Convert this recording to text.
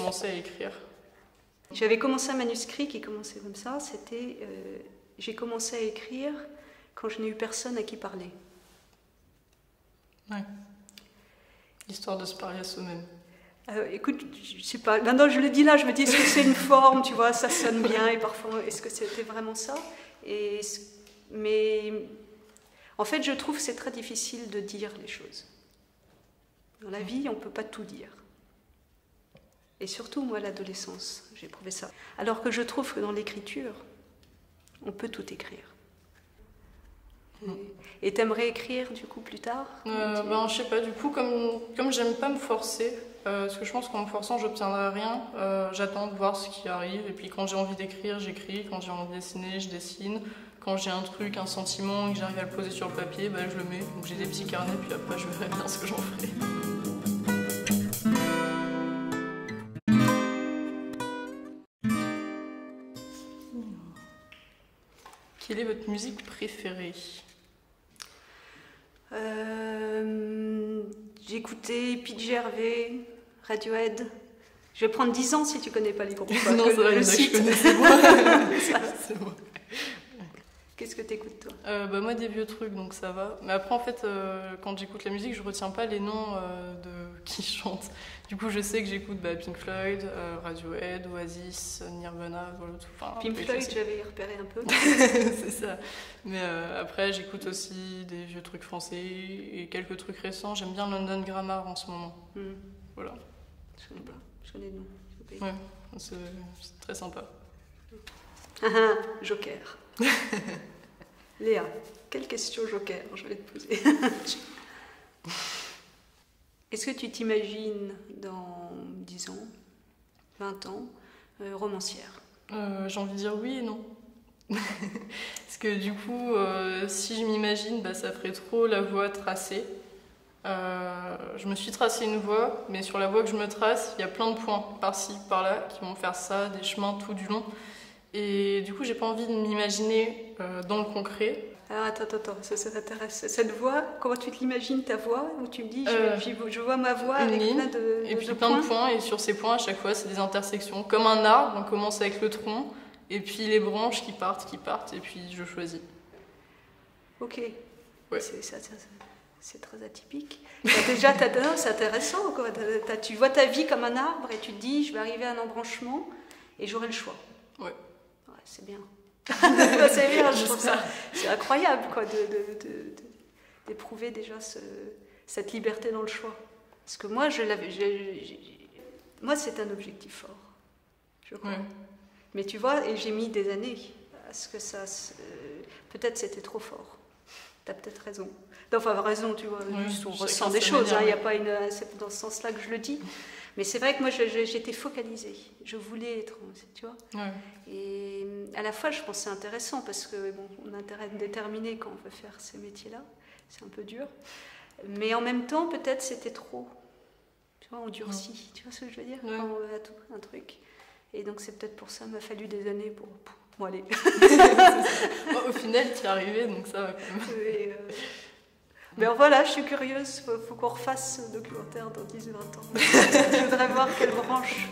commencé à écrire J'avais commencé un manuscrit qui commençait comme ça. C'était, euh, j'ai commencé à écrire quand je n'ai eu personne à qui parler. Ouais. L'histoire de se parler à soi-même. Euh, écoute, je sais pas. Maintenant, je le dis là, je me dis est-ce que c'est une forme, tu vois, ça sonne bien, et parfois, est-ce que c'était vraiment ça? Et, Mais en fait, je trouve que c'est très difficile de dire les choses. Dans la vie, on ne peut pas tout dire. Et surtout, moi, l'adolescence, j'ai prouvé ça. Alors que je trouve que dans l'écriture, on peut tout écrire. Et t'aimerais écrire du coup plus tard? Euh, ben, Je sais pas, du coup, comme, comme j'aime pas me forcer, euh, parce que je pense qu'en me forçant, j'obtiendrai rien, euh, j'attends de voir ce qui arrive. Et puis quand j'ai envie d'écrire, j'écris. Quand j'ai envie de dessiner, je dessine. Quand j'ai un truc, un sentiment, et que j'arrive à le poser sur le papier, ben, je le mets. Donc j'ai des petits carnets, puis après, je verrai bien ce que j'en ferai. Quelle est votre musique préférée? Euh, J'ai écouté Pete Gervais, Radiohead. Je vais prendre 10 ans si tu connais pas les groupes. non, c'est vrai, je connais, c'est moi. Qu'est-ce que tu écoutes toi? Euh, bah, Moi des vieux trucs donc ça va. Mais après en fait euh, quand j'écoute la musique je retiens pas les noms euh, de qui chantent. Du coup je sais que j'écoute bah, Pink Floyd, Radiohead, Oasis, Nirvana, voilà tout. Enfin, Pink Floyd j'avais repéré un peu. c'est ça. Mais après j'écoute aussi des vieux trucs français et quelques trucs récents. J'aime bien London Grammar en ce moment. Hmm. Voilà. Je connais pas. Je connais le. Ouais, c'est très sympa. Ah, ah, Joker. Léa, quelle question joker? Je vais te poser Est-ce que tu t'imagines dans 10 ans, 20 ans, euh, romancière? Euh, J'ai envie de dire oui et non. Parce que du coup, euh, si je m'imagine, bah, ça ferait trop la voie tracée. je me suis tracé une voie, mais sur la voie que je me trace, il y a plein de points par-ci, par-là, qui vont faire ça, des chemins tout du long. Et du coup, j'ai pas envie de m'imaginer euh, dans le concret. Alors attends, attends, attends, ça, ça t'intéresse. Cette voix, comment tu te l'imagines ta voix? Où tu me dis, je, euh, vois ma voix avec plein de, Et puis plein de points, et sur ces points, à chaque fois, c'est des intersections. Comme un arbre, on commence avec le tronc, et puis les branches qui partent, qui partent, et puis je choisis. Ok. Ouais. C'est très atypique. déjà, c'est intéressant. Quoi. tu vois ta vie comme un arbre, et tu te dis, je vais arriver à un embranchement, et j'aurai le choix. Ouais c'est bien. c'est bien, je trouve ça. C'est incroyable, quoi, d'éprouver de, de, déjà ce, cette liberté dans le choix. Parce que moi, je l'avais. Moi, c'est un objectif fort, je crois. Mais tu vois, et j'ai mis des années à ce que ça. peut-être c'était trop fort. Tu as peut-être raison. Enfin, raison, tu vois, juste on ressent des choses. Hein, il a pas une. C'est dans ce sens-là que je le dis. Mais c'est vrai que moi, j'étais focalisée. Je voulais être, tu vois. Et à la fois, je pense que c'est intéressant parce que bon, on a intérêt à déterminer quand on veut faire ces métiers-là. C'est un peu dur. Mais en même temps, peut-être c'était trop. Tu vois, on durcit. Tu vois ce que je veux dire? Quand on veut tout, un truc. Et donc, c'est peut-être pour ça qu'il m'a fallu des années pour. pour aller. Au final, tu es arrivé, donc ça va quand même. Euh, mais voilà, je suis curieuse, il faut, qu'on refasse ce documentaire dans 10 ou 20 ans. je voudrais voir quelle branche.